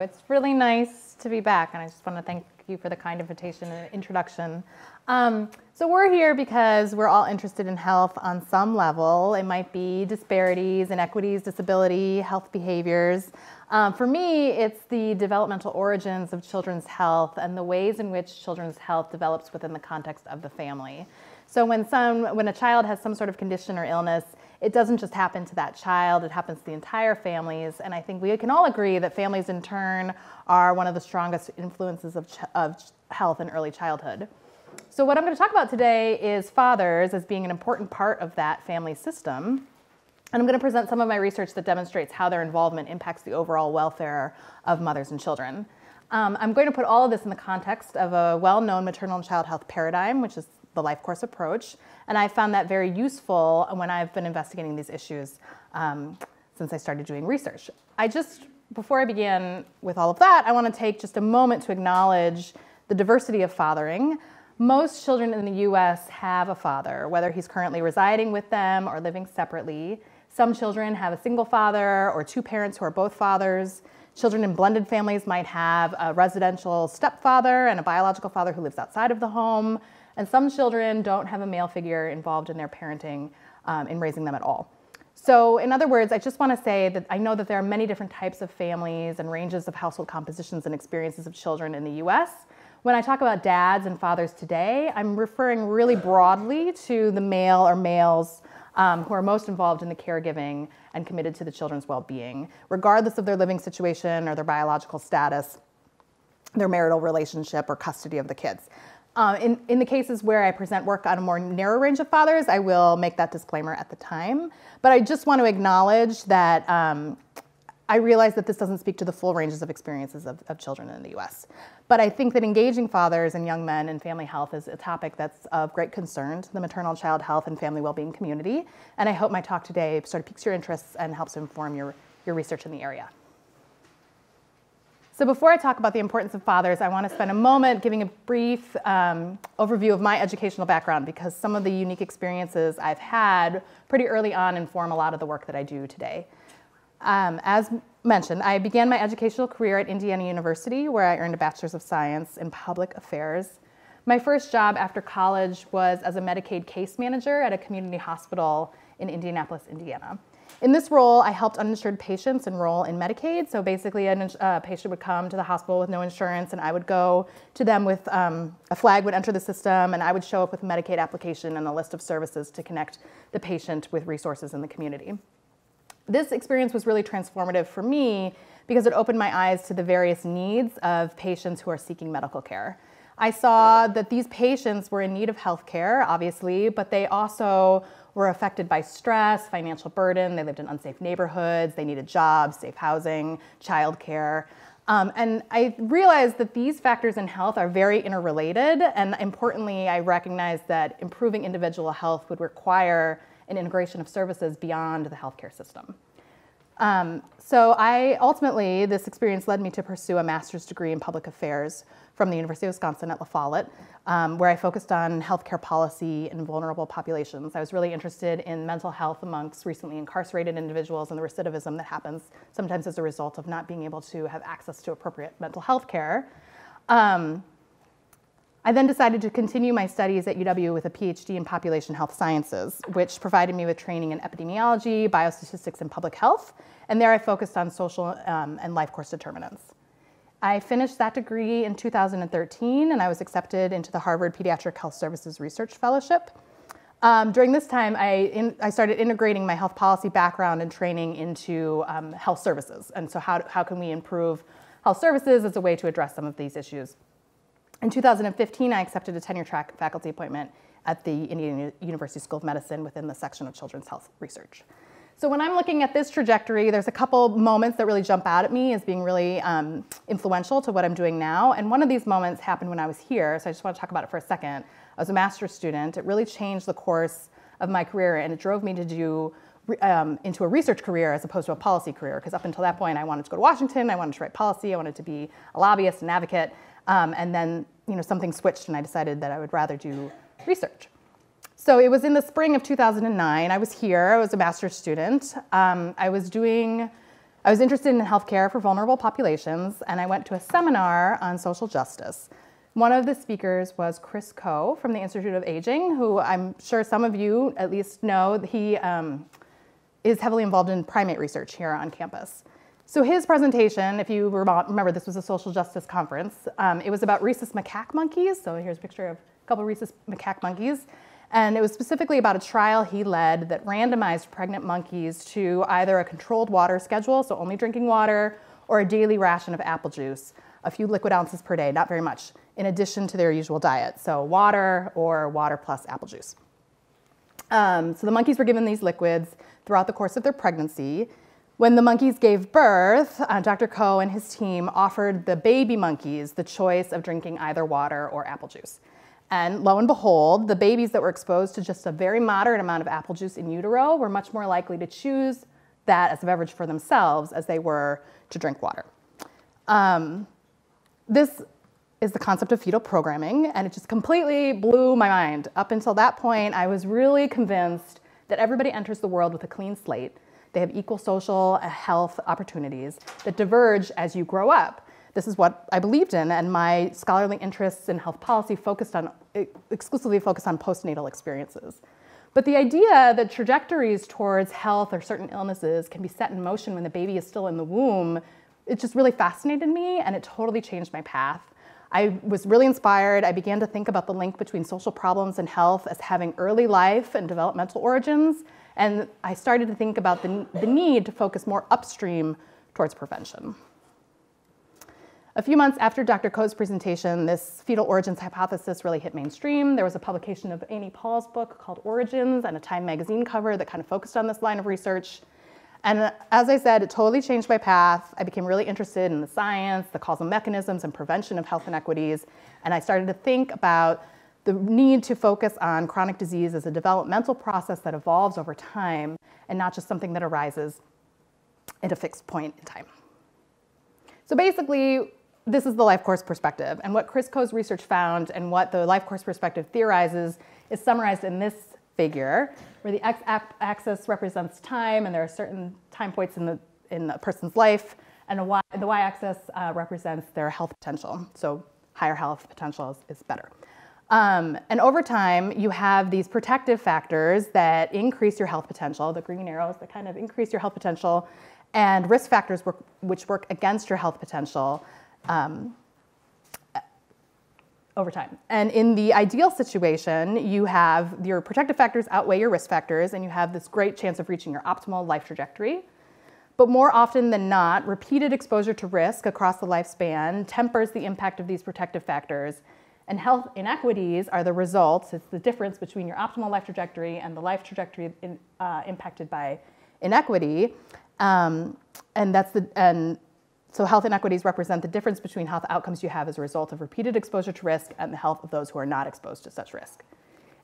It's really nice to be back, and I just want to thank you for the kind invitation and introduction. Um, so we're here because we're all interested in health on some level. It might be disparities, inequities, disability, health behaviors. Um, for me, it's the developmental origins of children's health and the ways in which children's health develops within the context of the family. So when some, when a child has some sort of condition or illness, it doesn't just happen to that child, it happens to the entire families. And I think we can all agree that families in turn are one of the strongest influences of, of health in early childhood. So what I'm going to talk about today is fathers as being an important part of that family system. And I'm going to present some of my research that demonstrates how their involvement impacts the overall welfare of mothers and children. Um, I'm going to put all of this in the context of a well-known maternal and child health paradigm, which is the life course approach. And I found that very useful when I've been investigating these issues um, since I started doing research. I just, before I begin with all of that, I want to take just a moment to acknowledge the diversity of fathering. Most children in the US have a father, whether he's currently residing with them or living separately. Some children have a single father or two parents who are both fathers. Children in blended families might have a residential stepfather and a biological father who lives outside of the home. And some children don't have a male figure involved in their parenting um, in raising them at all. So in other words, I just want to say that I know that there are many different types of families and ranges of household compositions and experiences of children in the US. When I talk about dads and fathers today, I'm referring really broadly to the male or males um, who are most involved in the caregiving and committed to the children's well-being, regardless of their living situation or their biological status, their marital relationship or custody of the kids. Um, in, in the cases where I present work on a more narrow range of fathers, I will make that disclaimer at the time. But I just want to acknowledge that um, I realize that this doesn't speak to the full ranges of experiences of, of, children in the US. But I think that engaging fathers and young men in family health is a topic that's of great concern to the maternal child health and family well-being community. And I hope my talk today sort of piques your interests and helps inform your, your research in the area. So before I talk about the importance of fathers, I want to spend a moment giving a brief um, overview of my educational background because some of the unique experiences I've had pretty early on inform a lot of the work that I do today. Um, as mentioned, I began my educational career at Indiana University where I earned a Bachelor's of Science in Public Affairs. My first job after college was as a Medicaid case manager at a community hospital in Indianapolis, Indiana. In this role, I helped uninsured patients enroll in Medicaid. So basically, a uh, patient would come to the hospital with no insurance, and I would go to them with um, a flag would enter the system, and I would show up with a Medicaid application and a list of services to connect the patient with resources in the community. This experience was really transformative for me because it opened my eyes to the various needs of patients who are seeking medical care. I saw that these patients were in need of health care, obviously, but they also were affected by stress, financial burden. They lived in unsafe neighborhoods. They needed jobs, safe housing, childcare. Um, and I realized that these factors in health are very interrelated. And importantly, I recognized that improving individual health would require an integration of services beyond the healthcare system. Um, so I ultimately, this experience led me to pursue a master's degree in public affairs from the University of Wisconsin at La Follette, um, where I focused on healthcare policy and vulnerable populations. I was really interested in mental health amongst recently incarcerated individuals and the recidivism that happens sometimes as a result of not being able to have access to appropriate mental health care. Um, I then decided to continue my studies at UW with a PhD in population health sciences, which provided me with training in epidemiology, biostatistics, and public health. And there I focused on social um, and life course determinants. I finished that degree in 2013, and I was accepted into the Harvard Pediatric Health Services Research Fellowship. Um, during this time, I, in, I, started integrating my health policy background and training into um, health services. And so how, how can we improve health services as a way to address some of these issues? In 2015, I accepted a tenure track faculty appointment at the Indiana University School of Medicine within the section of children's health research. So when I'm looking at this trajectory, there's a couple moments that really jump out at me as being really um, influential to what I'm doing now. And one of these moments happened when I was here, so I just want to talk about it for a second. I was a master's student. It really changed the course of my career, and it drove me to do um, into a research career as opposed to a policy career. Because up until that point, I wanted to go to Washington, I wanted to write policy, I wanted to be a lobbyist, an advocate. Um, and then you know, something switched and I decided that I would rather do research. So it was in the spring of 2009. I was here. I was a master's student. Um, I was doing, I was interested in healthcare for vulnerable populations, and I went to a seminar on social justice. One of the speakers was Chris Coe from the Institute of Aging, who I'm sure some of you at least know. He um, is heavily involved in primate research here on campus. So his presentation, if you remember, this was a social justice conference. Um, it was about rhesus macaque monkeys. So here's a picture of a couple of rhesus macaque monkeys. And it was specifically about a trial he led that randomized pregnant monkeys to either a controlled water schedule, so only drinking water, or a daily ration of apple juice, a few liquid ounces per day, not very much, in addition to their usual diet. So water or water plus apple juice. Um, so the monkeys were given these liquids throughout the course of their pregnancy. When the monkeys gave birth, uh, Dr. Coe and his team offered the baby monkeys the choice of drinking either water or apple juice. And lo and behold, the babies that were exposed to just a very moderate amount of apple juice in utero were much more likely to choose that as a beverage for themselves as they were to drink water. Um, this is the concept of fetal programming, and it just completely blew my mind. Up until that point, I was really convinced that everybody enters the world with a clean slate they have equal social uh, health opportunities that diverge as you grow up. This is what I believed in, and my scholarly interests in health policy focused on, exclusively focused on postnatal experiences. But the idea that trajectories towards health or certain illnesses can be set in motion when the baby is still in the womb, it just really fascinated me and it totally changed my path. I was really inspired. I began to think about the link between social problems and health as having early life and developmental origins, and I started to think about the, the need to focus more upstream towards prevention. A few months after Dr. Coe's presentation, this fetal origins hypothesis really hit mainstream. There was a publication of Annie Paul's book called Origins and a Time magazine cover that kind of focused on this line of research. And as I said, it totally changed my path. I became really interested in the science, the causal mechanisms, and prevention of health inequities. And I started to think about the need to focus on chronic disease as a developmental process that evolves over time and not just something that arises at a fixed point in time. So basically, this is the life course perspective. And what Chris Coe's research found and what the life course perspective theorizes is summarized in this figure, where the x-axis represents time, and there are certain time points in, the, in a person's life, and the y-axis uh, represents their health potential. So higher health potential is better. Um, and over time, you have these protective factors that increase your health potential, the green arrows that kind of increase your health potential, and risk factors work, which work against your health potential um, over time. And in the ideal situation, you have your protective factors outweigh your risk factors, and you have this great chance of reaching your optimal life trajectory. But more often than not, repeated exposure to risk across the lifespan tempers the impact of these protective factors and health inequities are the results, it's the difference between your optimal life trajectory and the life trajectory in, uh, impacted by inequity. Um, and that's the, and so health inequities represent the difference between health outcomes you have as a result of repeated exposure to risk and the health of those who are not exposed to such risk.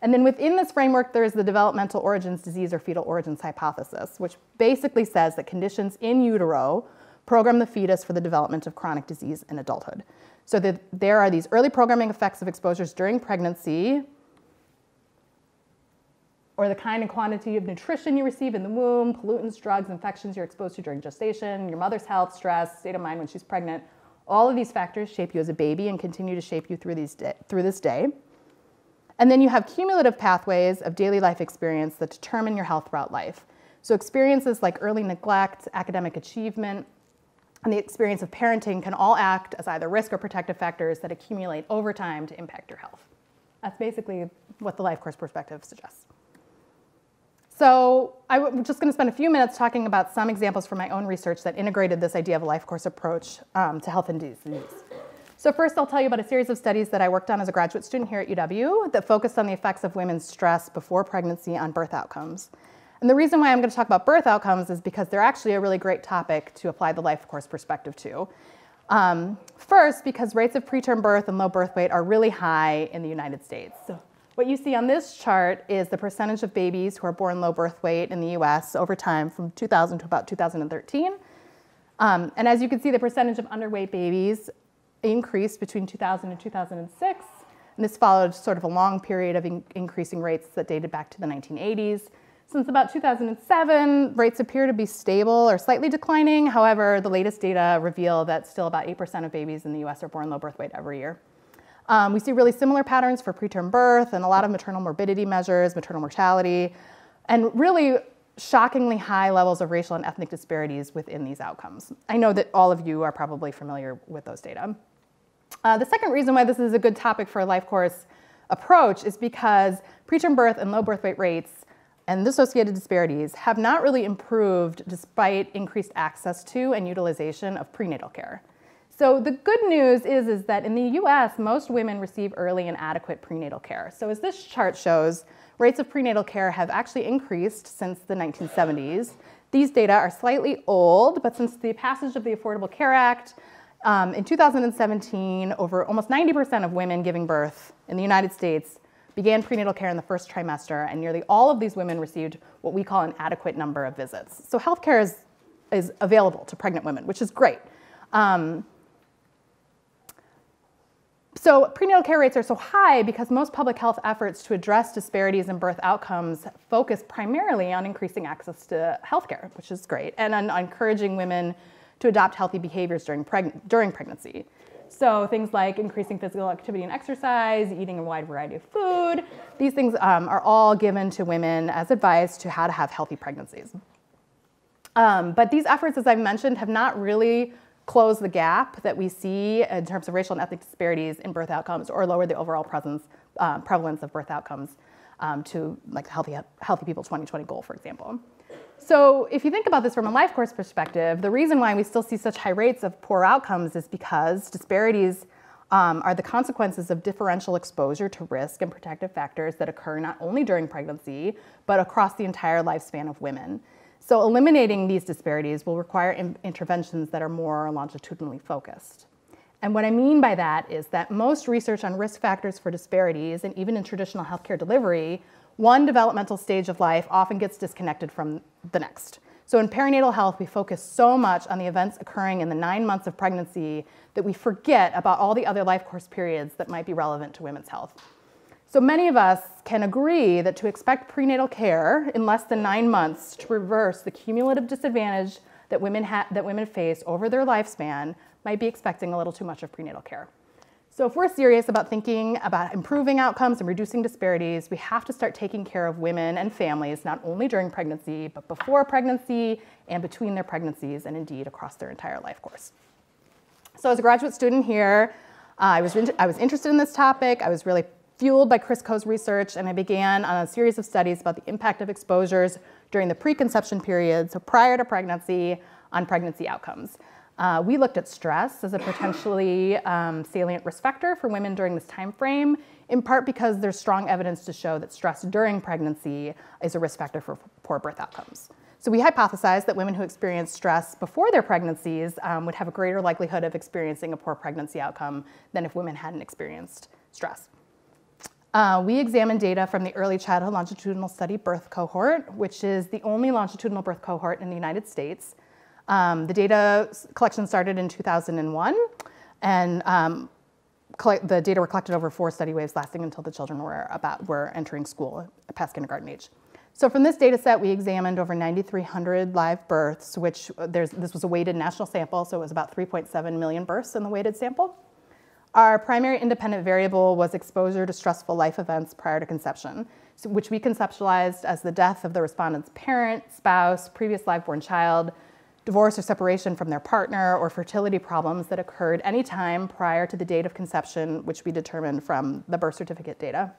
And then within this framework, there is the developmental origins disease or fetal origins hypothesis, which basically says that conditions in utero program the fetus for the development of chronic disease in adulthood. So that there are these early programming effects of exposures during pregnancy, or the kind and quantity of nutrition you receive in the womb, pollutants, drugs, infections you're exposed to during gestation, your mother's health, stress, state of mind when she's pregnant. All of these factors shape you as a baby and continue to shape you through, these through this day. And then you have cumulative pathways of daily life experience that determine your health throughout life. So experiences like early neglect, academic achievement, and the experience of parenting can all act as either risk or protective factors that accumulate over time to impact your health. That's basically what the life course perspective suggests. So I'm just going to spend a few minutes talking about some examples from my own research that integrated this idea of a life course approach um, to health and disease. So first, I'll tell you about a series of studies that I worked on as a graduate student here at UW that focused on the effects of women's stress before pregnancy on birth outcomes. And the reason why I'm going to talk about birth outcomes is because they're actually a really great topic to apply the life course perspective to. Um, first, because rates of preterm birth and low birth weight are really high in the United States. So what you see on this chart is the percentage of babies who are born low birth weight in the US over time from 2000 to about 2013. Um, and as you can see, the percentage of underweight babies increased between 2000 and 2006. And this followed sort of a long period of in increasing rates that dated back to the 1980s. Since about 2007, rates appear to be stable or slightly declining. However, the latest data reveal that still about 8% of babies in the US are born low birth weight every year. Um, we see really similar patterns for preterm birth and a lot of maternal morbidity measures, maternal mortality, and really shockingly high levels of racial and ethnic disparities within these outcomes. I know that all of you are probably familiar with those data. Uh, the second reason why this is a good topic for a life course approach is because preterm birth and low birth weight rates and the associated disparities have not really improved despite increased access to and utilization of prenatal care. So the good news is, is that in the US, most women receive early and adequate prenatal care. So as this chart shows, rates of prenatal care have actually increased since the 1970s. These data are slightly old, but since the passage of the Affordable Care Act, um, in 2017, over almost 90% of women giving birth in the United States began prenatal care in the first trimester, and nearly all of these women received what we call an adequate number of visits. So healthcare is, is available to pregnant women, which is great. Um, so prenatal care rates are so high because most public health efforts to address disparities in birth outcomes focus primarily on increasing access to healthcare, which is great, and on encouraging women to adopt healthy behaviors during, preg during pregnancy. So things like increasing physical activity and exercise, eating a wide variety of food, these things um, are all given to women as advice to how to have healthy pregnancies. Um, but these efforts, as I've mentioned, have not really closed the gap that we see in terms of racial and ethnic disparities in birth outcomes or lower the overall presence, uh, prevalence of birth outcomes um, to like healthy, healthy people 2020 goal, for example. So if you think about this from a life course perspective, the reason why we still see such high rates of poor outcomes is because disparities um, are the consequences of differential exposure to risk and protective factors that occur not only during pregnancy, but across the entire lifespan of women. So eliminating these disparities will require interventions that are more longitudinally focused. And what I mean by that is that most research on risk factors for disparities, and even in traditional healthcare delivery, one developmental stage of life often gets disconnected from the next. So in perinatal health, we focus so much on the events occurring in the nine months of pregnancy that we forget about all the other life course periods that might be relevant to women's health. So many of us can agree that to expect prenatal care in less than nine months to reverse the cumulative disadvantage that women, that women face over their lifespan might be expecting a little too much of prenatal care. So if we're serious about thinking about improving outcomes and reducing disparities, we have to start taking care of women and families, not only during pregnancy, but before pregnancy and between their pregnancies, and indeed across their entire life course. So as a graduate student here, uh, I, was I was interested in this topic. I was really fueled by Chris Coe's research, and I began on a series of studies about the impact of exposures during the preconception period, so prior to pregnancy, on pregnancy outcomes. Uh, we looked at stress as a potentially um, salient risk factor for women during this time frame, in part because there's strong evidence to show that stress during pregnancy is a risk factor for poor birth outcomes. So we hypothesized that women who experience stress before their pregnancies um, would have a greater likelihood of experiencing a poor pregnancy outcome than if women hadn't experienced stress. Uh, we examined data from the Early Childhood Longitudinal Study birth cohort, which is the only longitudinal birth cohort in the United States. Um, the data collection started in 2001, and um, the data were collected over four study waves lasting until the children were, about, were entering school past kindergarten age. So from this data set, we examined over 9,300 live births, which uh, this was a weighted national sample, so it was about 3.7 million births in the weighted sample. Our primary independent variable was exposure to stressful life events prior to conception, which we conceptualized as the death of the respondent's parent, spouse, previous live-born child, divorce or separation from their partner, or fertility problems that occurred anytime prior to the date of conception, which we determined from the birth certificate data.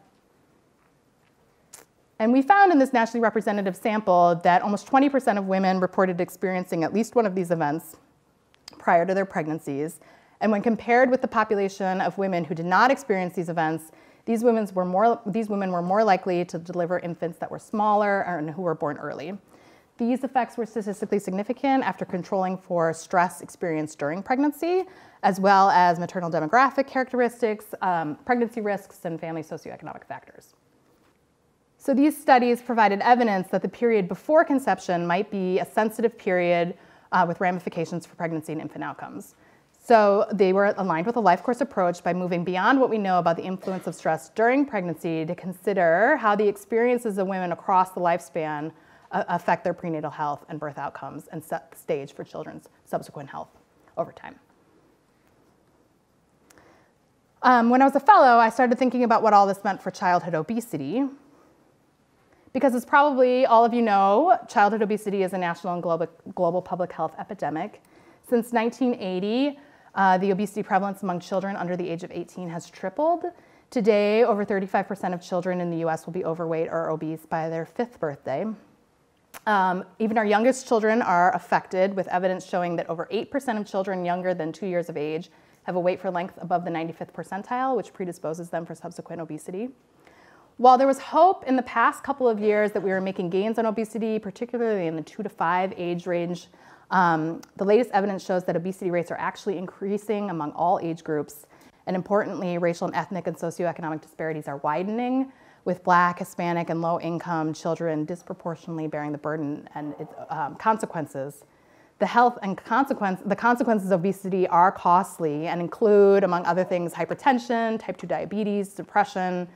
And we found in this nationally representative sample that almost 20% of women reported experiencing at least one of these events prior to their pregnancies. And when compared with the population of women who did not experience these events, these, were more, these women were more likely to deliver infants that were smaller and who were born early. These effects were statistically significant after controlling for stress experienced during pregnancy, as well as maternal demographic characteristics, um, pregnancy risks, and family socioeconomic factors. So these studies provided evidence that the period before conception might be a sensitive period uh, with ramifications for pregnancy and infant outcomes. So they were aligned with a life course approach by moving beyond what we know about the influence of stress during pregnancy to consider how the experiences of women across the lifespan affect their prenatal health and birth outcomes and set the stage for children's subsequent health over time. Um, when I was a fellow, I started thinking about what all this meant for childhood obesity. Because as probably all of you know, childhood obesity is a national and global, global public health epidemic. Since 1980, uh, the obesity prevalence among children under the age of 18 has tripled. Today, over 35% of children in the US will be overweight or obese by their fifth birthday. Um, even our youngest children are affected, with evidence showing that over 8% of children younger than two years of age have a weight for length above the 95th percentile, which predisposes them for subsequent obesity. While there was hope in the past couple of years that we were making gains on obesity, particularly in the two to five age range, um, the latest evidence shows that obesity rates are actually increasing among all age groups. And importantly, racial and ethnic and socioeconomic disparities are widening, with Black, Hispanic, and low income children disproportionately bearing the burden and its um, consequences. The health and consequence, the consequences of obesity are costly and include, among other things, hypertension, type 2 diabetes, depression,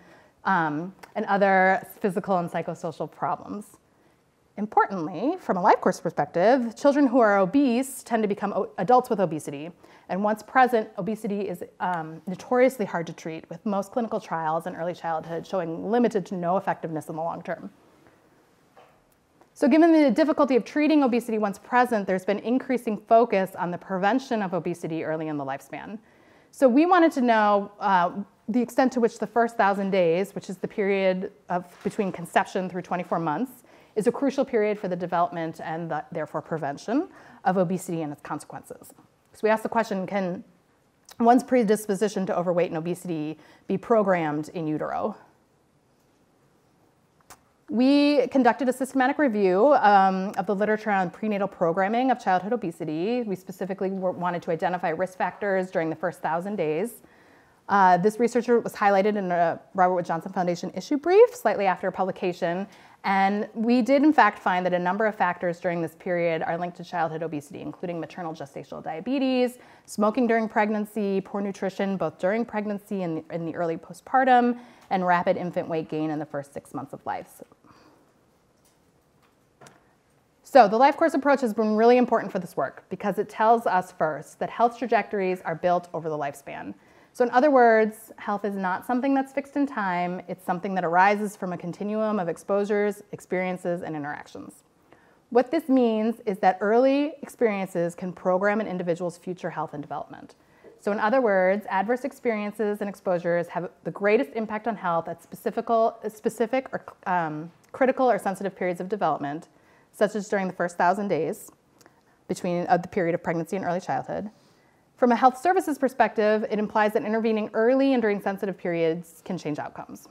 um, and other physical and psychosocial problems. Importantly, from a life course perspective, children who are obese tend to become adults with obesity. And once present, obesity is um, notoriously hard to treat, with most clinical trials in early childhood showing limited to no effectiveness in the long term. So given the difficulty of treating obesity once present, there's been increasing focus on the prevention of obesity early in the lifespan. So we wanted to know uh, the extent to which the first thousand days, which is the period of between conception through 24 months, is a crucial period for the development and the, therefore prevention of obesity and its consequences. So we asked the question, can one's predisposition to overweight and obesity be programmed in utero? We conducted a systematic review um, of the literature on prenatal programming of childhood obesity. We specifically wanted to identify risk factors during the first thousand days. Uh, this research was highlighted in a Robert Wood Johnson Foundation issue brief slightly after publication, and we did, in fact, find that a number of factors during this period are linked to childhood obesity, including maternal gestational diabetes, smoking during pregnancy, poor nutrition both during pregnancy and in the early postpartum, and rapid infant weight gain in the first six months of life. So the life course approach has been really important for this work because it tells us first that health trajectories are built over the lifespan. So in other words, health is not something that's fixed in time, it's something that arises from a continuum of exposures, experiences, and interactions. What this means is that early experiences can program an individual's future health and development. So in other words, adverse experiences and exposures have the greatest impact on health at specific, specific or um, critical or sensitive periods of development, such as during the first thousand days between uh, the period of pregnancy and early childhood, from a health services perspective, it implies that intervening early and during sensitive periods can change outcomes.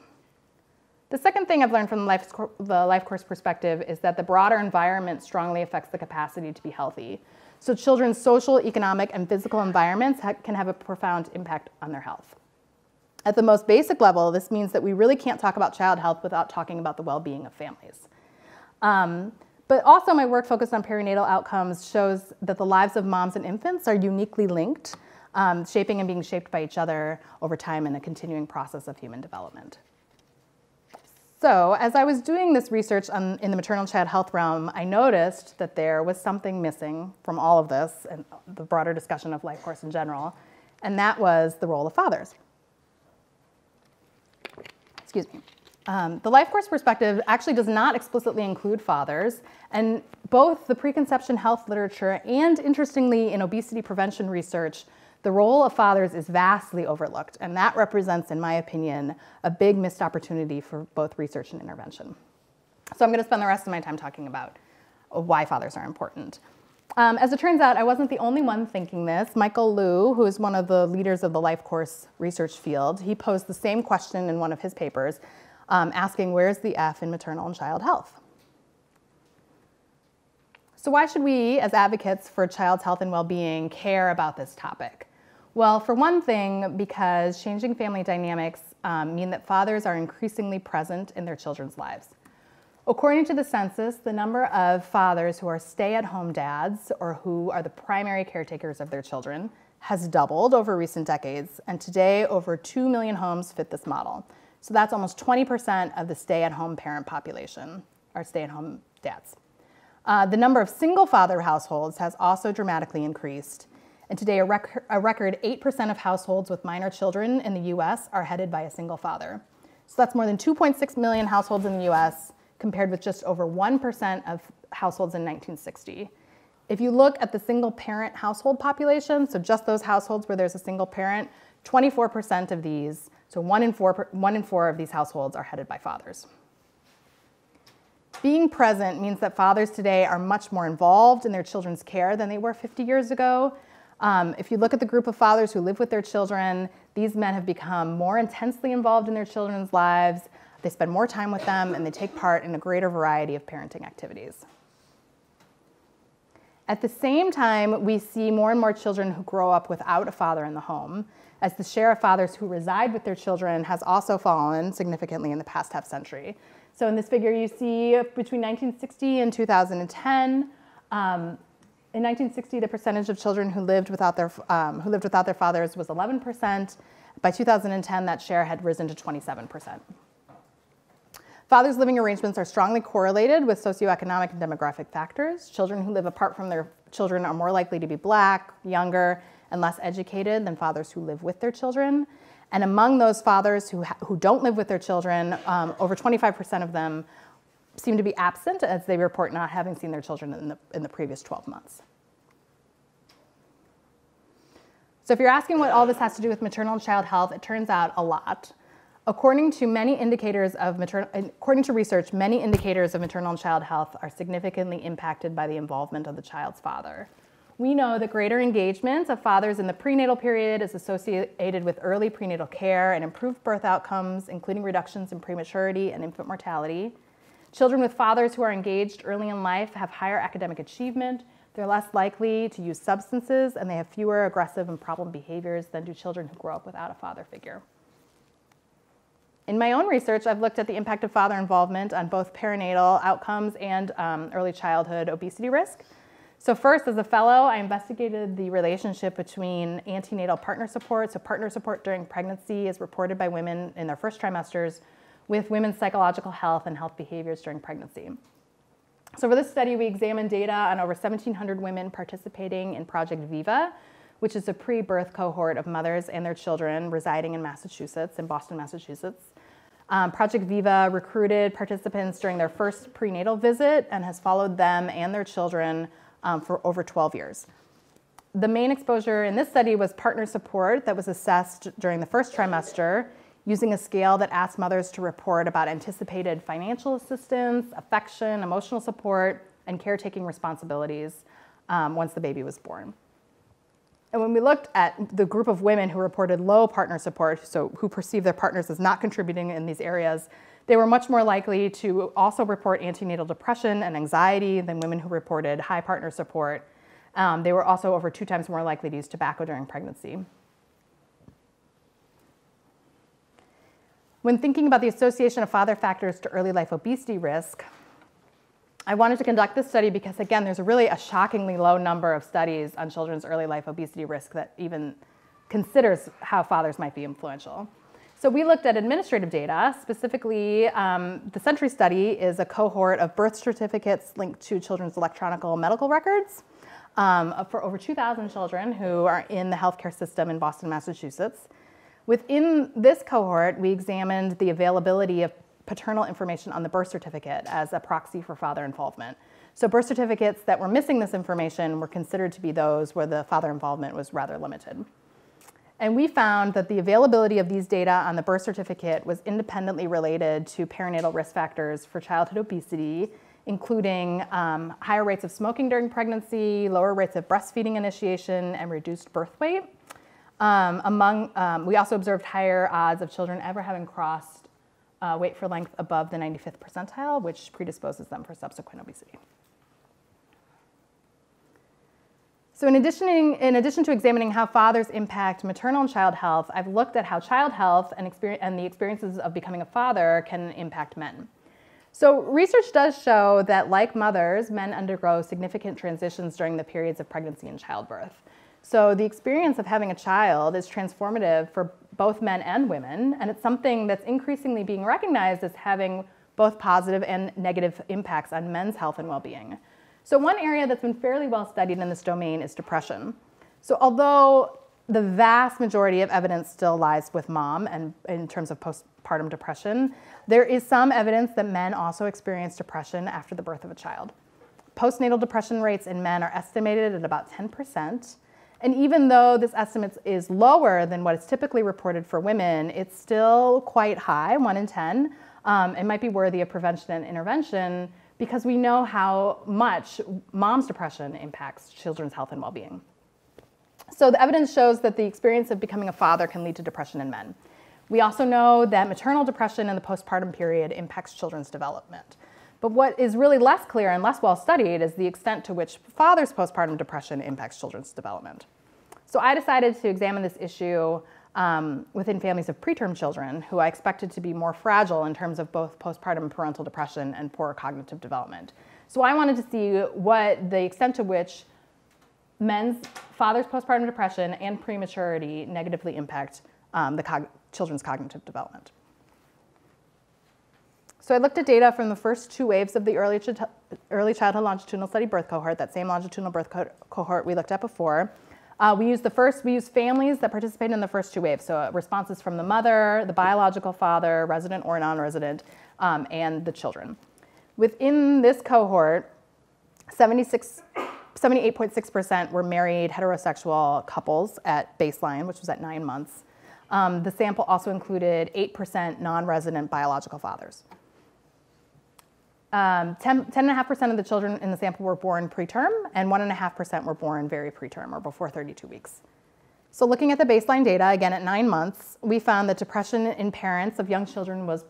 The second thing I've learned from the life, the life course perspective is that the broader environment strongly affects the capacity to be healthy. So children's social, economic, and physical environments ha can have a profound impact on their health. At the most basic level, this means that we really can't talk about child health without talking about the well-being of families. Um, but also my work focused on perinatal outcomes shows that the lives of moms and infants are uniquely linked, um, shaping and being shaped by each other over time in a continuing process of human development. So as I was doing this research on, in the maternal child health realm, I noticed that there was something missing from all of this and the broader discussion of life course in general, and that was the role of fathers. Excuse me. Um, the life course perspective actually does not explicitly include fathers, and both the preconception health literature and, interestingly, in obesity prevention research, the role of fathers is vastly overlooked, and that represents, in my opinion, a big missed opportunity for both research and intervention. So I'm going to spend the rest of my time talking about why fathers are important. Um, as it turns out, I wasn't the only one thinking this. Michael Lu, who is one of the leaders of the life course research field, he posed the same question in one of his papers, um, asking where's the F in maternal and child health? So why should we, as advocates for child's health and well-being, care about this topic? Well, for one thing, because changing family dynamics um, mean that fathers are increasingly present in their children's lives. According to the census, the number of fathers who are stay-at-home dads or who are the primary caretakers of their children has doubled over recent decades, and today over 2 million homes fit this model. So that's almost 20% of the stay-at-home parent population, or stay-at-home dads. Uh, the number of single father households has also dramatically increased. And today, a, rec- a record 8% of households with minor children in the US are headed by a single father. So that's more than 2.6 million households in the US, compared with just over 1% of households in 1960. If you look at the single parent household population, so just those households where there's a single parent, 24% of these, so one in four, one in four of these households are headed by fathers. Being present means that fathers today are much more involved in their children's care than they were 50 years ago. Um, if you look at the group of fathers who live with their children, these men have become more intensely involved in their children's lives. They spend more time with them and they take part in a greater variety of parenting activities. At the same time, we see more and more children who grow up without a father in the home, as the share of fathers who reside with their children has also fallen significantly in the past half century. So in this figure, you see between 1960 and 2010, um, in 1960, the percentage of children who lived without their, um, who lived without their fathers was 11%. By 2010, that share had risen to 27%. Fathers' living arrangements are strongly correlated with socioeconomic and demographic factors. Children who live apart from their children are more likely to be black, younger, and less educated than fathers who live with their children. And among those fathers who, who don't live with their children, um, over 25% of them seem to be absent as they report not having seen their children in the, in the previous 12 months. So if you're asking what all this has to do with maternal and child health, it turns out a lot. According to many indicators of maternal, according to research, many indicators of maternal and child health are significantly impacted by the involvement of the child's father. We know that greater engagement of fathers in the prenatal period is associated with early prenatal care and improved birth outcomes, including reductions in prematurity and infant mortality. Children with fathers who are engaged early in life have higher academic achievement, they're less likely to use substances, and they have fewer aggressive and problem behaviors than do children who grow up without a father figure. In my own research, I've looked at the impact of father involvement on both perinatal outcomes and um, early childhood obesity risk. So first, as a fellow, I investigated the relationship between antenatal partner support. So partner support during pregnancy is reported by women in their first trimesters with women's psychological health and health behaviors during pregnancy. So for this study, we examined data on over 1,700 women participating in Project Viva, which is a pre-birth cohort of mothers and their children residing in Massachusetts, in Boston, Massachusetts. Um, Project Viva recruited participants during their first prenatal visit and has followed them and their children um, for over 12 years. The main exposure in this study was partner support that was assessed during the first trimester using a scale that asked mothers to report about anticipated financial assistance, affection, emotional support, and caretaking responsibilities um, once the baby was born. And when we looked at the group of women who reported low partner support, so who perceived their partners as not contributing in these areas, they were much more likely to also report antenatal depression and anxiety than women who reported high partner support. Um, they were also over two times more likely to use tobacco during pregnancy. When thinking about the association of father factors to early life obesity risk, I wanted to conduct this study because, again, there's really a shockingly low number of studies on children's early life obesity risk that even considers how fathers might be influential. So we looked at administrative data. Specifically, um, the Century study is a cohort of birth certificates linked to children's electronic medical records um, for over 2,000 children who are in the healthcare system in Boston, Massachusetts. Within this cohort, we examined the availability of paternal information on the birth certificate as a proxy for father involvement. So birth certificates that were missing this information were considered to be those where the father involvement was rather limited. And we found that the availability of these data on the birth certificate was independently related to perinatal risk factors for childhood obesity, including um, higher rates of smoking during pregnancy, lower rates of breastfeeding initiation, and reduced birth weight. Um, among, um, we also observed higher odds of children ever having crossed uh, weight for length above the 95th percentile, which predisposes them for subsequent obesity. So in addition, in addition to examining how fathers impact maternal and child health, I've looked at how child health and, and the experiences of becoming a father can impact men. So research does show that like mothers, men undergo significant transitions during the periods of pregnancy and childbirth. So the experience of having a child is transformative for both men and women, and it's something that's increasingly being recognized as having both positive and negative impacts on men's health and well-being. So one area that's been fairly well studied in this domain is depression. So although the vast majority of evidence still lies with mom and in terms of postpartum depression, there is some evidence that men also experience depression after the birth of a child. Postnatal depression rates in men are estimated at about 10%. And even though this estimate is lower than what is typically reported for women, it's still quite high, 1 in 10. Um, it might be worthy of prevention and intervention because we know how much mom's depression impacts children's health and well-being. So the evidence shows that the experience of becoming a father can lead to depression in men. We also know that maternal depression in the postpartum period impacts children's development. But what is really less clear and less well studied is the extent to which father's postpartum depression impacts children's development. So I decided to examine this issue um, within families of preterm children who I expected to be more fragile in terms of both postpartum parental depression and poor cognitive development. So I wanted to see what the extent to which men's father's postpartum depression and prematurity negatively impact um, the cog children's cognitive development. So I looked at data from the first two waves of the early, ch early childhood longitudinal study birth cohort, that same longitudinal birth co cohort we looked at before. Uh, we use the first, we used families that participated in the first two waves. So uh, responses from the mother, the biological father, resident or non-resident, um, and the children. Within this cohort, 76, 78.6% were married heterosexual couples at baseline, which was at nine months. Um, the sample also included 8% non-resident biological fathers. 10.5% um, of the children in the sample were born preterm, and 1.5% were born very preterm or before 32 weeks. So looking at the baseline data, again at nine months, we found that depression in parents of young children was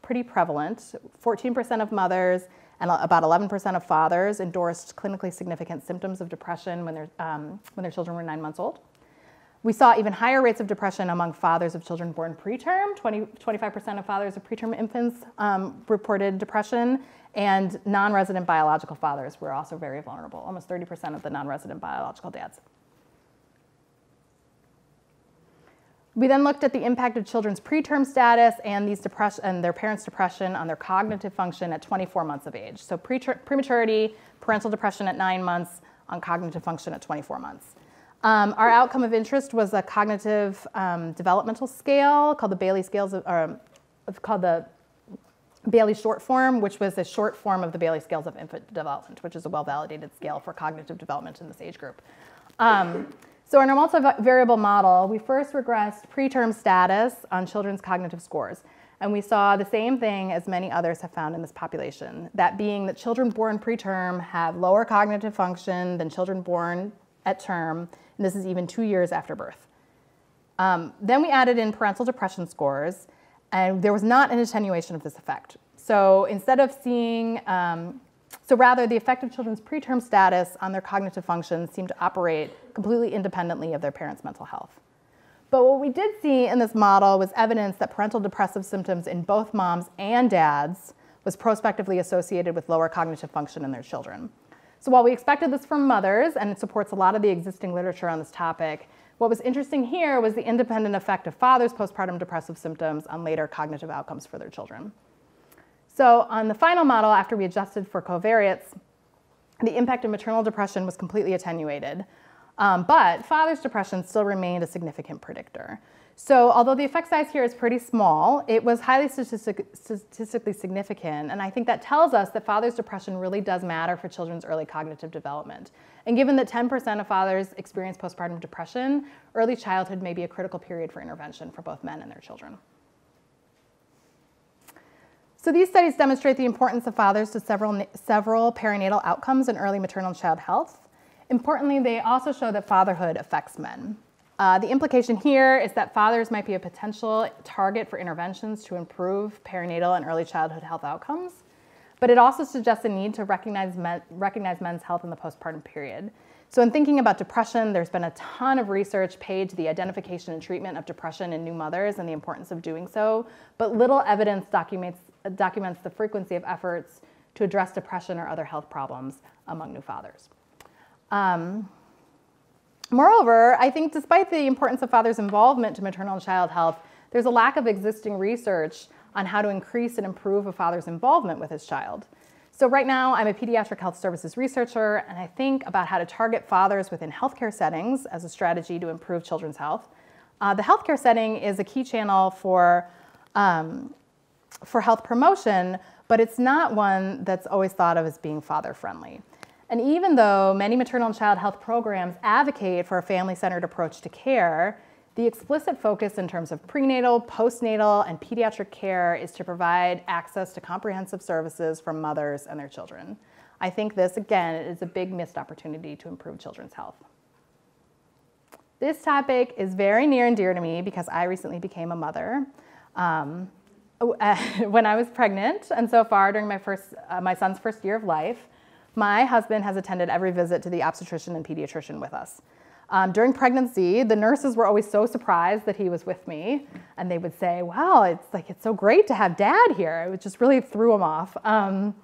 pretty prevalent. 14% of mothers and about 11% of fathers endorsed clinically significant symptoms of depression when, um, when their children were nine months old. We saw even higher rates of depression among fathers of children born preterm. 20, 25% of fathers of preterm infants um, reported depression, and non-resident biological fathers were also very vulnerable, almost 30% of the non-resident biological dads. We then looked at the impact of children's preterm status and, these depression, and their parents' depression on their cognitive function at 24 months of age. So prematurity, parental depression at nine months, on cognitive function at 24 months. Um, our outcome of interest was a cognitive um, developmental scale called the Bayley scales, of, or, called the Bayley short form, which was a short form of the Bayley scales of infant development, which is a well-validated scale for cognitive development in this age group. Um, so in our multivariable model, we first regressed preterm status on children's cognitive scores. And we saw the same thing as many others have found in this population, that being that children born preterm have lower cognitive function than children born at term, and this is even two years after birth. Um, then we added in parental depression scores, and there was not an attenuation of this effect. So instead of seeing, um, so rather the effect of children's preterm status on their cognitive functions seemed to operate completely independently of their parents' mental health. But what we did see in this model was evidence that parental depressive symptoms in both moms and dads was prospectively associated with lower cognitive function in their children. So while we expected this from mothers, and it supports a lot of the existing literature on this topic, what was interesting here was the independent effect of fathers' postpartum depressive symptoms on later cognitive outcomes for their children. So on the final model, after we adjusted for covariates, the impact of maternal depression was completely attenuated. Um, but father's depression still remained a significant predictor. So although the effect size here is pretty small, it was highly statistic statistically significant. And I think that tells us that father's depression really does matter for children's early cognitive development. And given that 10% of fathers experience postpartum depression, early childhood may be a critical period for intervention for both men and their children. So these studies demonstrate the importance of fathers to several, several perinatal outcomes in early maternal child health. Importantly, they also show that fatherhood affects men. Uh, the implication here is that fathers might be a potential target for interventions to improve perinatal and early childhood health outcomes, but it also suggests a need to recognize, men, recognize men's health in the postpartum period. So in thinking about depression, there's been a ton of research paid to the identification and treatment of depression in new mothers and the importance of doing so, but little evidence documents, documents the frequency of efforts to address depression or other health problems among new fathers. Um, Moreover, I think despite the importance of father's involvement to maternal and child health, there's a lack of existing research on how to increase and improve a father's involvement with his child. So right now, I'm a pediatric health services researcher, and I think about how to target fathers within healthcare settings as a strategy to improve children's health. Uh, the healthcare setting is a key channel for, um, for health promotion, but it's not one that's always thought of as being father-friendly. And even though many maternal and child health programs advocate for a family-centered approach to care, the explicit focus in terms of prenatal, postnatal, and pediatric care is to provide access to comprehensive services for mothers and their children. I think this, again, is a big missed opportunity to improve children's health. This topic is very near and dear to me because I recently became a mother um, when I was pregnant, and so far during my, first, uh, my son's first year of life, my husband has attended every visit to the obstetrician and pediatrician with us. Um, during pregnancy, the nurses were always so surprised that he was with me, and they would say, "Wow, it's like it's so great to have Dad here." It just really threw him off. Um,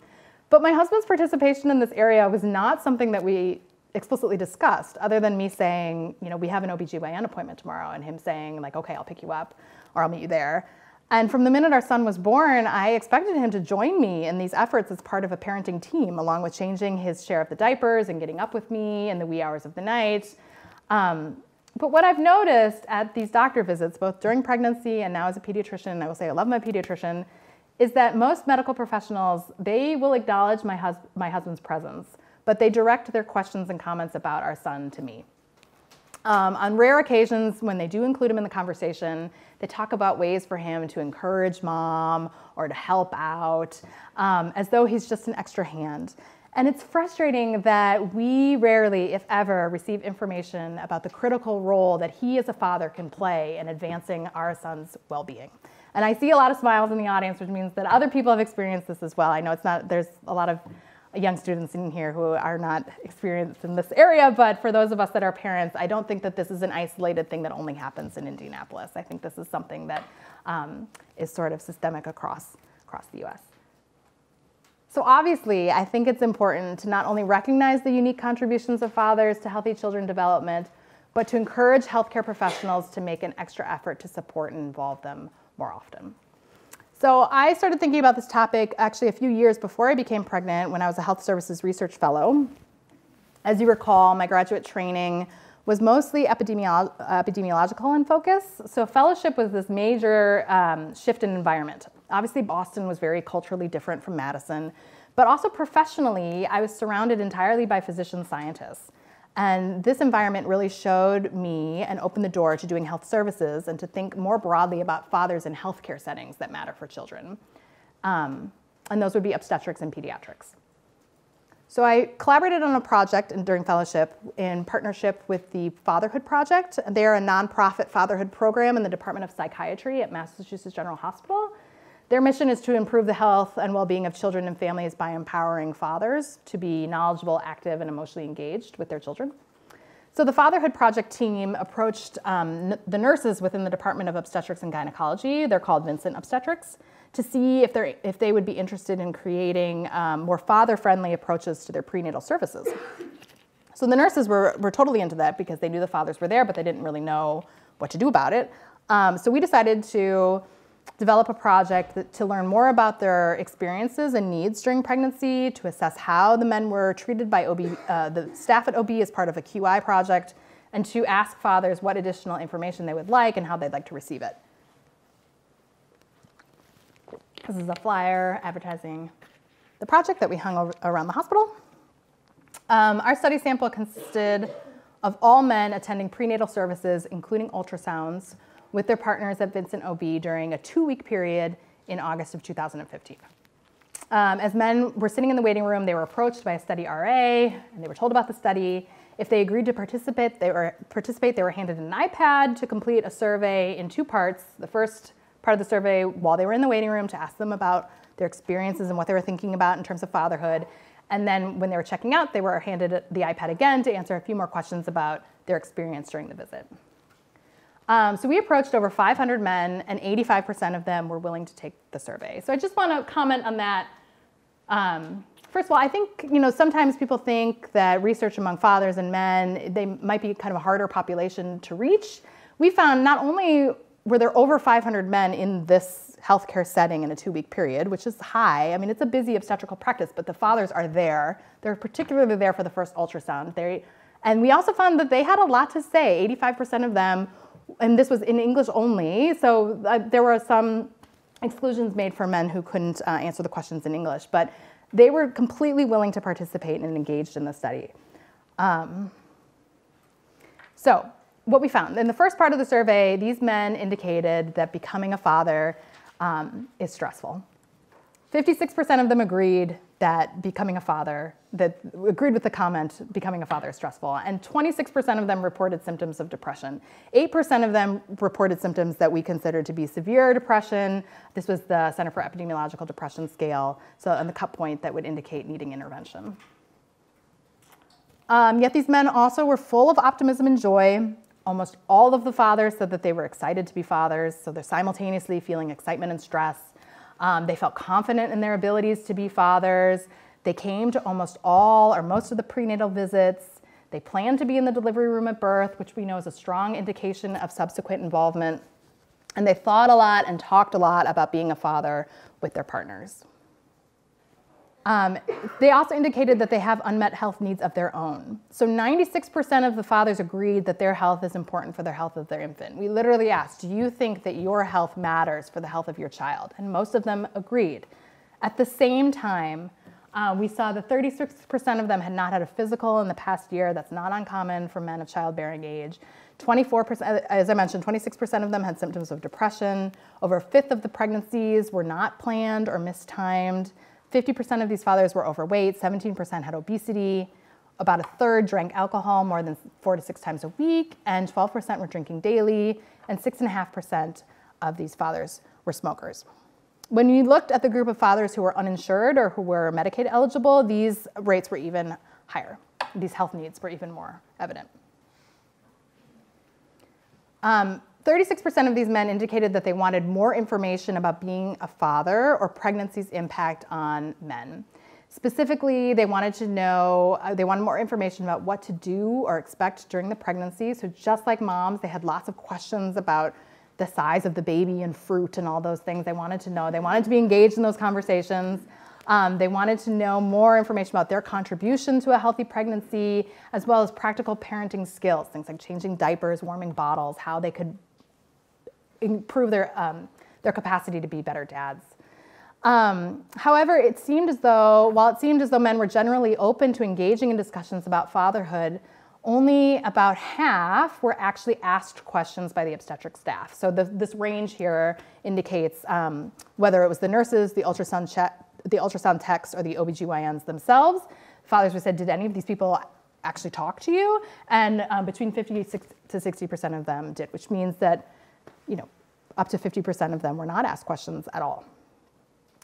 but my husband's participation in this area was not something that we explicitly discussed, other than me saying, you know, we have an OBGYN appointment tomorrow, and him saying, like, okay, I'll pick you up, or I'll meet you there. And from the minute our son was born, I expected him to join me in these efforts as part of a parenting team, along with changing his share of the diapers and getting up with me in the wee hours of the night. Um, but what I've noticed at these doctor visits, both during pregnancy and now as a pediatrician, I will say I love my pediatrician, is that most medical professionals, they will acknowledge my, hus my husband's presence, but they direct their questions and comments about our son to me. Um, on rare occasions, when they do include him in the conversation, they talk about ways for him to encourage mom or to help out, um, as though he's just an extra hand. And it's frustrating that we rarely, if ever, receive information about the critical role that he as a father can play in advancing our son's well-being. And I see a lot of smiles in the audience, which means that other people have experienced this as well. I know it's not, there's a lot of young students in here who are not experienced in this area, but for those of us that are parents, I don't think that this is an isolated thing that only happens in Indianapolis. I think this is something that um, is sort of systemic across, across the US. So obviously, I think it's important to not only recognize the unique contributions of fathers to healthy children development, but to encourage healthcare professionals to make an extra effort to support and involve them more often. So I started thinking about this topic actually a few years before I became pregnant when I was a health services research fellow. As you recall, my graduate training was mostly epidemiolo epidemiological in focus. So fellowship was this major um, shift in environment. Obviously, Boston was very culturally different from Madison, but also professionally, I was surrounded entirely by physician scientists. And this environment really showed me and opened the door to doing health services and to think more broadly about fathers in healthcare settings that matter for children. Um, and those would be obstetrics and pediatrics. So I collaborated on a project and during fellowship in partnership with the Fatherhood Project. They are a nonprofit fatherhood program in the Department of Psychiatry at Massachusetts General Hospital. Their mission is to improve the health and well-being of children and families by empowering fathers to be knowledgeable, active, and emotionally engaged with their children. So the Fatherhood Project team approached um, the nurses within the Department of Obstetrics and Gynecology, they're called Vincent Obstetrics, to see if, they're, if they would be interested in creating um, more father-friendly approaches to their prenatal services. So the nurses were, were totally into that because they knew the fathers were there, but they didn't really know what to do about it. Um, so we decided to develop a project to learn more about their experiences and needs during pregnancy, to assess how the men were treated by OB, uh, the staff at OB as part of a QI project, and to ask fathers what additional information they would like and how they'd like to receive it. This is a flyer advertising the project that we hung over, around the hospital. Um, our study sample consisted of all men attending prenatal services, including ultrasounds, with their partners at Vincent OB during a two-week period in August of 2015. Um, as men were sitting in the waiting room, they were approached by a study RA, and they were told about the study. If they agreed to participate, they were, participate, they were handed an iPad to complete a survey in two parts. The first part of the survey while they were in the waiting room to ask them about their experiences and what they were thinking about in terms of fatherhood. And then when they were checking out, they were handed the iPad again to answer a few more questions about their experience during the visit. Um, so we approached over 500 men, and 85% of them were willing to take the survey. So I just want to comment on that. Um, first of all, I think you know sometimes people think that research among fathers and men they might be kind of a harder population to reach. We found not only were there over 500 men in this healthcare setting in a two week period, which is high. I mean, it's a busy obstetrical practice, but the fathers are there. They're particularly there for the first ultrasound. They, and we also found that they had a lot to say. 85% of them, and this was in English only, so uh, there were some exclusions made for men who couldn't uh, answer the questions in English, but they were completely willing to participate and engaged in the study. Um, so what we found in the first part of the survey, these men indicated that becoming a father um, is stressful. 56% of them agreed that becoming a father, that agreed with the comment, becoming a father is stressful. And 26% of them reported symptoms of depression. 8% of them reported symptoms that we considered to be severe depression. This was the Center for Epidemiological Depression scale, so on the cut point that would indicate needing intervention. Um, yet these men also were full of optimism and joy. Almost all of the fathers said that they were excited to be fathers, so they're simultaneously feeling excitement and stress. Um, they felt confident in their abilities to be fathers. They came to almost all or most of the prenatal visits. They planned to be in the delivery room at birth, which we know is a strong indication of subsequent involvement. And they thought a lot and talked a lot about being a father with their partners. Um, they also indicated that they have unmet health needs of their own. So 96% of the fathers agreed that their health is important for the health of their infant. We literally asked, do you think that your health matters for the health of your child? And most of them agreed. At the same time, uh, we saw that 36% of them had not had a physical in the past year. That's not uncommon for men of childbearing age. 24%, as I mentioned, 26% of them had symptoms of depression. Over a fifth of the pregnancies were not planned or mistimed. 50% of these fathers were overweight, 17% had obesity, about a third drank alcohol more than four to six times a week, and 12% were drinking daily, and 6.5% of these fathers were smokers. When you looked at the group of fathers who were uninsured or who were Medicaid eligible, these rates were even higher. These health needs were even more evident. Um, 36% of these men indicated that they wanted more information about being a father or pregnancy's impact on men. Specifically, they wanted to know, uh, they wanted more information about what to do or expect during the pregnancy. So, just like moms, they had lots of questions about the size of the baby and fruit and all those things they wanted to know. They wanted to be engaged in those conversations. Um, they wanted to know more information about their contribution to a healthy pregnancy, as well as practical parenting skills, things like changing diapers, warming bottles, how they could improve their, um, their capacity to be better dads. Um, however, it seemed as though, while it seemed as though men were generally open to engaging in discussions about fatherhood, only about half were actually asked questions by the obstetric staff. So the, this range here indicates um, whether it was the nurses, the ultrasound, the ultrasound techs, or the OBGYNs themselves. Fathers were said, did any of these people actually talk to you? And um, between 50 to 60% of them did, which means that you know, up to 50% of them were not asked questions at all.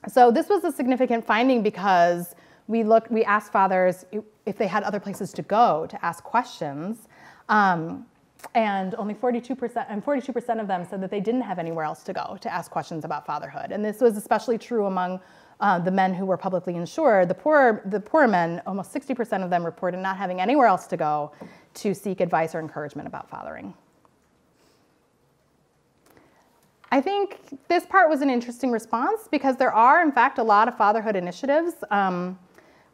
So this was a significant finding because we looked, we asked fathers if they had other places to go to ask questions, um, and only 42% and 42% of them said that they didn't have anywhere else to go to ask questions about fatherhood. And this was especially true among uh, the men who were publicly insured. The poor, the poor men, almost 60% of them reported not having anywhere else to go to seek advice or encouragement about fathering. I think this part was an interesting response because there are, in fact, a lot of fatherhood initiatives. Um,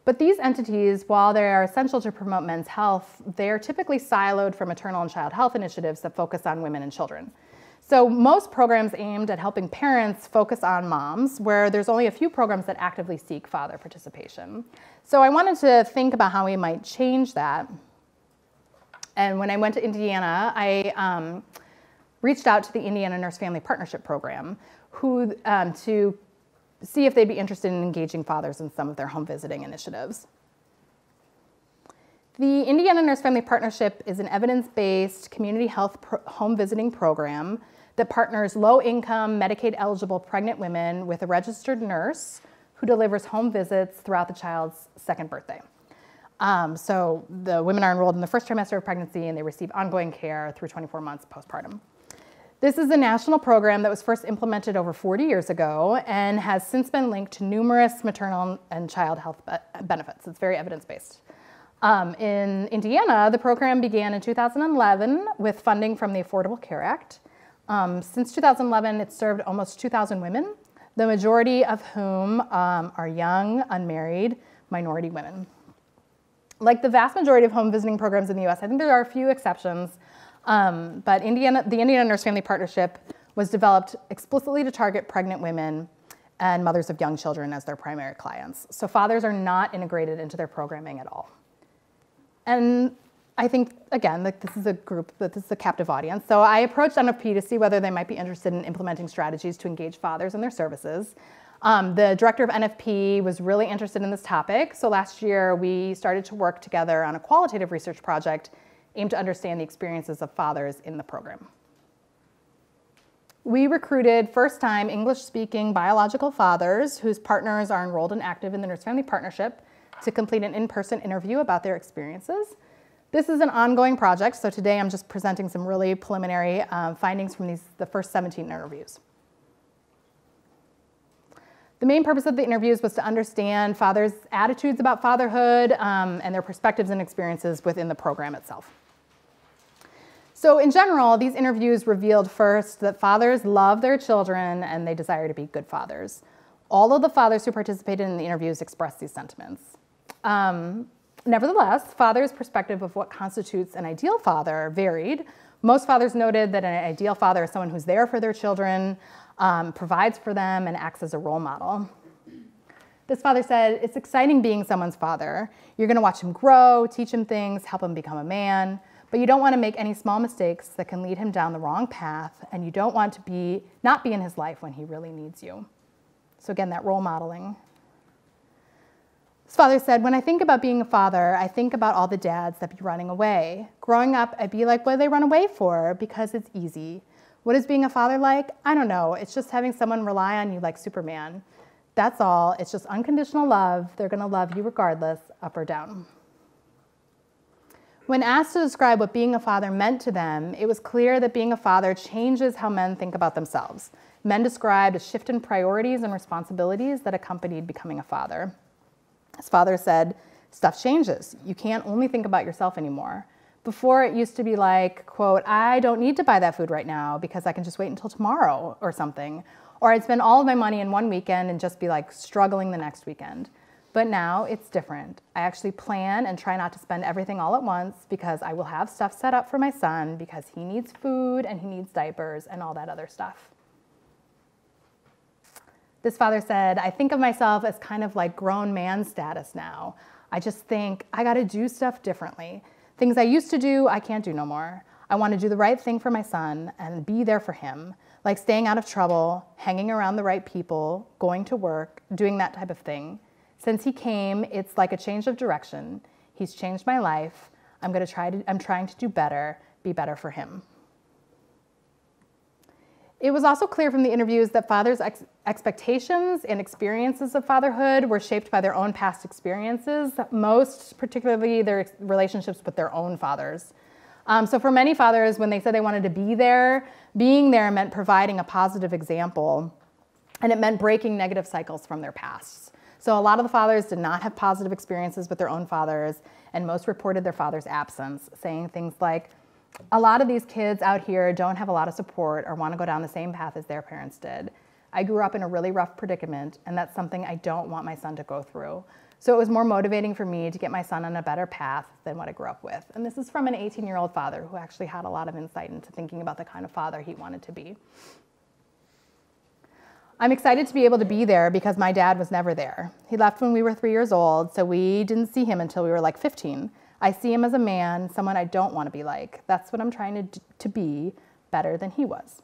but these entities, while they are essential to promote men's health, they are typically siloed from maternal and child health initiatives that focus on women and children. So most programs aimed at helping parents focus on moms, where there's only a few programs that actively seek father participation. So I wanted to think about how we might change that. And when I went to Indiana, I um, reached out to the Indiana Nurse Family Partnership Program who, um, to see if they'd be interested in engaging fathers in some of their home visiting initiatives. The Indiana Nurse Family Partnership is an evidence-based community health home visiting program that partners low-income, Medicaid-eligible pregnant women with a registered nurse who delivers home visits throughout the child's second birthday. Um, so the women are enrolled in the first trimester of pregnancy and they receive ongoing care through 24 months postpartum. This is a national program that was first implemented over 40 years ago and has since been linked to numerous maternal and child health benefits. It's very evidence-based. Um, in Indiana, the program began in 2011 with funding from the Affordable Care Act. Um, since 2011, it's served almost 2,000 women, the majority of whom um, are young, unmarried, minority women. Like the vast majority of home visiting programs in the US, I think there are a few exceptions, um, but Indiana, the Indiana Nurse Family Partnership was developed explicitly to target pregnant women and mothers of young children as their primary clients. So fathers are not integrated into their programming at all. And I think, again, this is a group, that this is a captive audience. So I approached NFP to see whether they might be interested in implementing strategies to engage fathers in their services. Um, the director of NFP was really interested in this topic. So last year, we started to work together on a qualitative research project aimed to understand the experiences of fathers in the program. We recruited first time English speaking biological fathers whose partners are enrolled and active in the Nurse Family Partnership to complete an in person interview about their experiences. This is an ongoing project, so today I'm just presenting some really preliminary um, findings from these, the first 17 interviews. The main purpose of the interviews was to understand fathers' attitudes about fatherhood um, and their perspectives and experiences within the program itself. So in general, these interviews revealed first that fathers love their children and they desire to be good fathers. All of the fathers who participated in the interviews expressed these sentiments. Um, nevertheless, fathers' perspective of what constitutes an ideal father varied. Most fathers noted that an ideal father is someone who's there for their children, um, provides for them, and acts as a role model. This father said, It's exciting being someone's father. You're going to watch him grow, teach him things, help him become a man. But you don't want to make any small mistakes that can lead him down the wrong path, and you don't want to be not be in his life when he really needs you. So again, that role modeling. His father said, When I think about being a father, I think about all the dads that be running away. Growing up, I'd be like, what do they run away for? Because it's easy. What is being a father like? I don't know. It's just having someone rely on you like Superman. That's all. It's just unconditional love. They're going to love you regardless, up or down. When asked to describe what being a father meant to them, it was clear that being a father changes how men think about themselves. Men described a shift in priorities and responsibilities that accompanied becoming a father. His father said, Stuff changes. You can't only think about yourself anymore. Before it used to be like, quote, I don't need to buy that food right now because I can just wait until tomorrow or something. Or I'd spend all of my money in one weekend and just be like struggling the next weekend. But now it's different. I actually plan and try not to spend everything all at once because I will have stuff set up for my son because he needs food and he needs diapers and all that other stuff. This father said, I think of myself as kind of like grown man status now. I just think I got to do stuff differently. Things I used to do, I can't do no more. I want to do the right thing for my son and be there for him, like staying out of trouble, hanging around the right people, going to work, doing that type of thing. Since he came, it's like a change of direction. He's changed my life. I'm going to try to I'm trying to do better, be better for him. It was also clear from the interviews that fathers' ex- expectations and experiences of fatherhood were shaped by their own past experiences, most particularly their relationships with their own fathers. Um, so, for many fathers, when they said they wanted to be there, being there meant providing a positive example, and it meant breaking negative cycles from their pasts. So a lot of the fathers did not have positive experiences with their own fathers, and most reported their father's absence, saying things like, a lot of these kids out here don't have a lot of support or want to go down the same path as their parents did. I grew up in a really rough predicament, and that's something I don't want my son to go through. So it was more motivating for me to get my son on a better path than what I grew up with. And this is from an 18 year old father who actually had a lot of insight into thinking about the kind of father he wanted to be. I'm excited to be able to be there because my dad was never there. He left when we were three years old, so we didn't see him until we were like 15. I see him as a man, someone I don't want to be like. That's what I'm trying to, to be better than he was.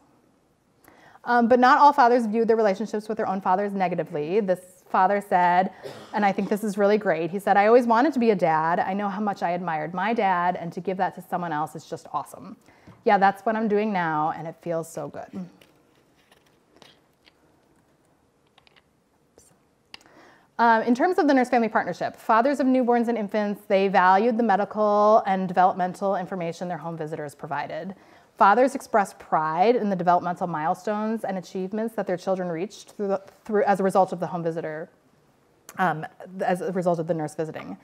Um, but not all fathers viewed their relationships with their own fathers negatively. This father said, and I think this is really great, he said, I always wanted to be a dad. I know how much I admired my dad, and to give that to someone else is just awesome. Yeah, that's what I'm doing now, and it feels so good. Um, in terms of the nurse family partnership, fathers of newborns and infants, they valued the medical and developmental information their home visitors provided. Fathers expressed pride in the developmental milestones and achievements that their children reached through, the, through as a result of the home visitor, um, as a result of the nurse visiting.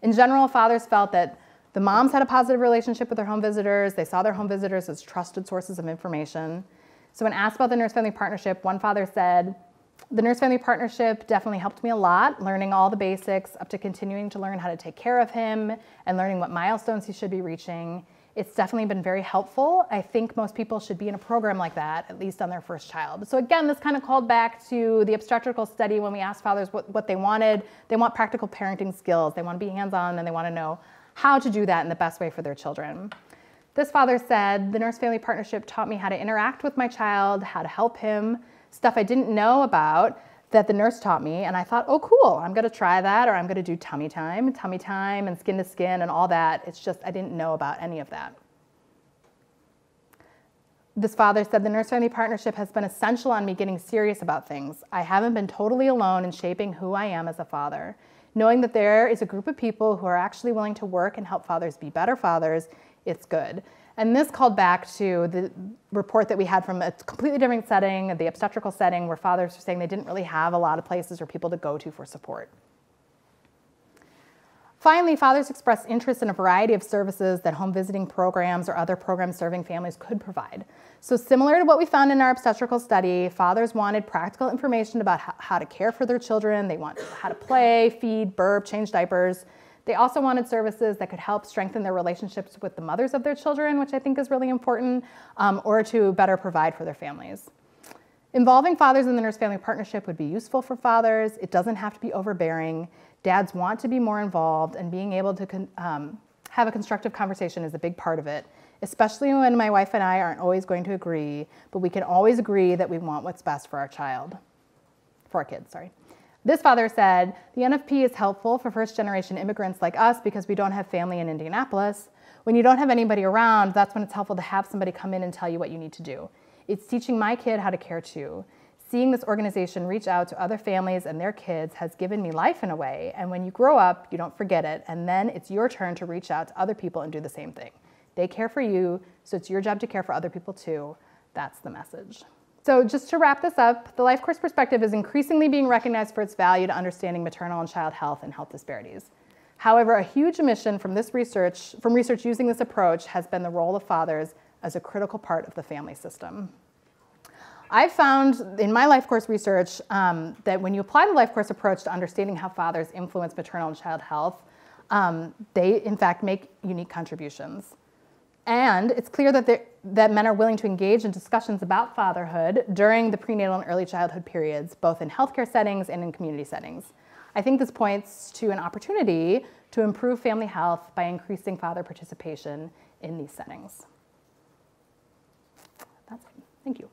In general, fathers felt that the moms had a positive relationship with their home visitors. They saw their home visitors as trusted sources of information. So when asked about the nurse family partnership, one father said, the nurse family partnership definitely helped me a lot, learning all the basics up to continuing to learn how to take care of him and learning what milestones he should be reaching. It's definitely been very helpful. I think most people should be in a program like that, at least on their first child. So again, this kind of called back to the obstetrical study when we asked fathers what, what they wanted. They want practical parenting skills. They want to be hands-on and they want to know how to do that in the best way for their children. This father said, the nurse family partnership taught me how to interact with my child, how to help him, stuff I didn't know about that the nurse taught me. And I thought, oh, cool, I'm going to try that, or I'm going to do tummy time, tummy time, and skin to skin, and all that. It's just I didn't know about any of that. This father said the nurse family partnership has been essential on me getting serious about things. I haven't been totally alone in shaping who I am as a father. Knowing that there is a group of people who are actually willing to work and help fathers be better fathers, it's good. And this called back to the report that we had from a completely different setting, the obstetrical setting, where fathers were saying they didn't really have a lot of places or people to go to for support. Finally, fathers expressed interest in a variety of services that home visiting programs or other programs serving families could provide. So similar to what we found in our obstetrical study, fathers wanted practical information about how to care for their children. They want how to play, feed, burp, change diapers. They also wanted services that could help strengthen their relationships with the mothers of their children, which I think is really important, um, or to better provide for their families. Involving fathers in the nurse family partnership would be useful for fathers. It doesn't have to be overbearing. Dads want to be more involved, and being able to um, have a constructive conversation is a big part of it, especially when my wife and I aren't always going to agree, but we can always agree that we want what's best for our child, for our kids, sorry. This father said, the NFP is helpful for first generation immigrants like us because we don't have family in Indianapolis. When you don't have anybody around, that's when it's helpful to have somebody come in and tell you what you need to do. It's teaching my kid how to care too. Seeing this organization reach out to other families and their kids has given me life in a way, and when you grow up, you don't forget it, and then it's your turn to reach out to other people and do the same thing. They care for you, so it's your job to care for other people too. That's the message. So just to wrap this up, the life course perspective is increasingly being recognized for its value to understanding maternal and child health and health disparities. However, a huge omission from this research, from research using this approach has been the role of fathers as a critical part of the family system. I found in my life course research um, that when you apply the life course approach to understanding how fathers influence maternal and child health, um, they in fact make unique contributions. And it's clear that, that men are willing to engage in discussions about fatherhood during the prenatal and early childhood periods, both in healthcare settings and in community settings. I think this points to an opportunity to improve family health by increasing father participation in these settings. That's it. Thank you.